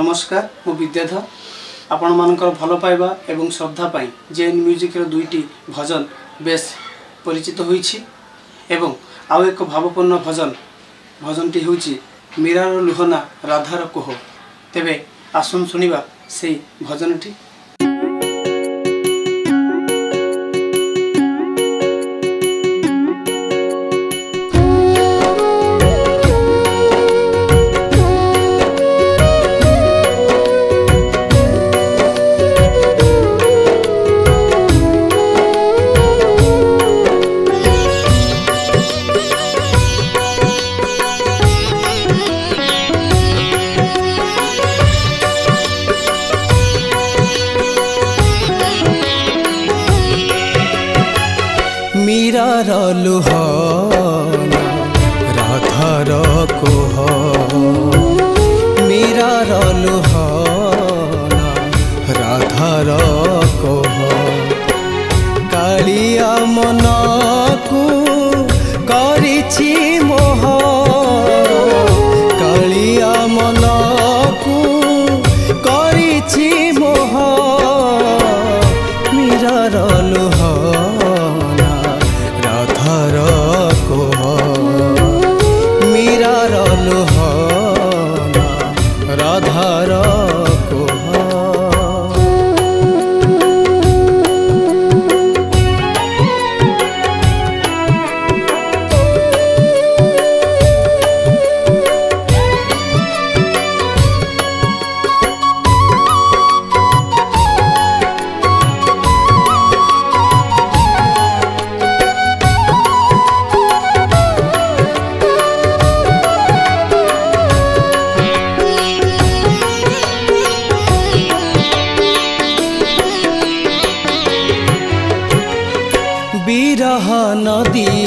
নমস্কার মু বিদ্যাধর ଆପଣମାନଙ୍କର ଭଲ ପାଇବା ଏବଂ ଶ୍ରଦ୍ଧା ପାଇଁ ଜେଏନ୍ ମ୍ୟୁଜିକ୍ର ଦୁଇଟି ଭଜନ ବେଶ୍ ପରିଚିତ ହୋଇଛି ଏବଂ ଆଉ ଏକ ଭାବପୂର୍ଣ୍ଣ ଭଜନ ଭଜନଟି ହେଉଛି ମୀରାର ଲୁହନା ରାଧାର କୋହ ତେବେ ଆସନ୍ତୁ ଶୁଣିବା ସେହି ଭଜନଟି লুহন রাধার কোহন को নদী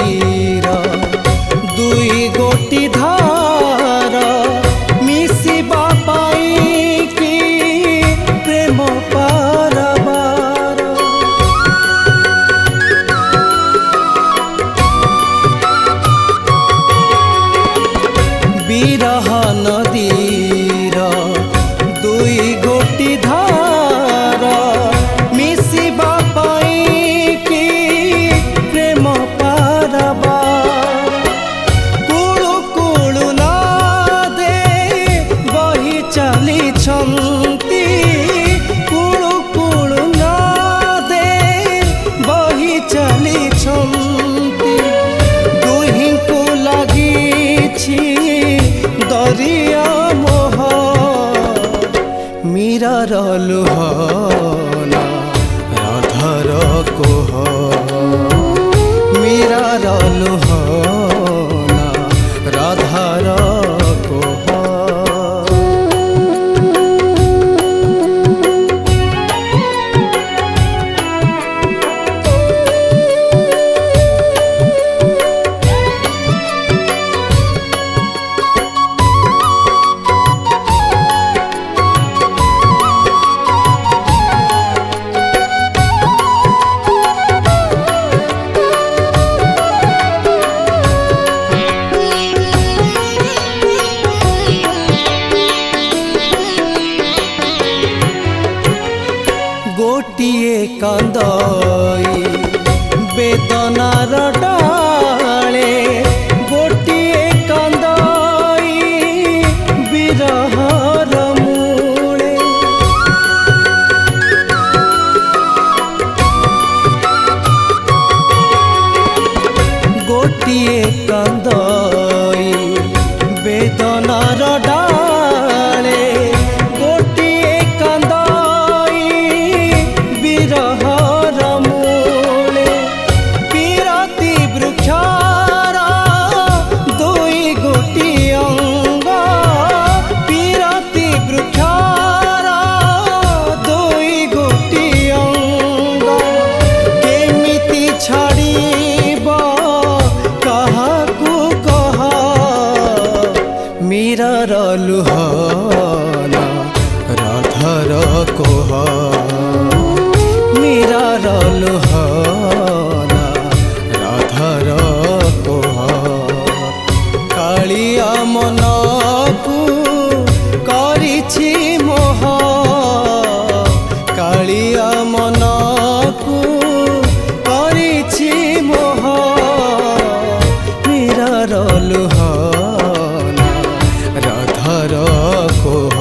ବହିଛନ୍ତି କୁଳୁ କୁଳୁ ନଦେ ବହି ଚାଲିଛନ୍ତି ଦୁହିଁକୁ ଲାଗିଛି ଦରିଆ ମୋହ ମୀରାର ଲୁହ ଗୋଟିଏ କନ୍ଦଇ ବେଦନାର ଡ মীরার লুহানা রাধার কোহ মীরার লুহানা রাধার কোহ কালিয়া মনকু করিছি মোহ কালিয়া মন को